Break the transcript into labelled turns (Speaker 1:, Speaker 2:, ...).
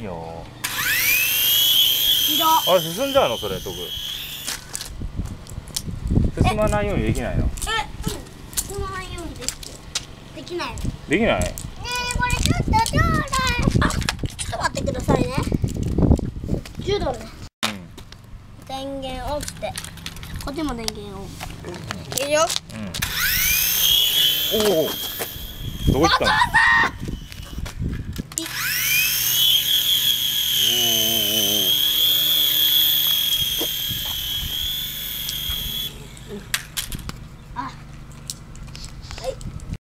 Speaker 1: いいよ
Speaker 2: 色
Speaker 1: あれ進んじゃうの？それトグ。進まないようにできないの？
Speaker 2: えうん。そのないようにできてできない
Speaker 1: できない？
Speaker 2: えこれちょっとちょうだい。あちょっと待ってくださいね。10ドル。ね電源オフって。こっちも電源オフ。いいよ。
Speaker 1: うん。うんおおどこ行ったの？あ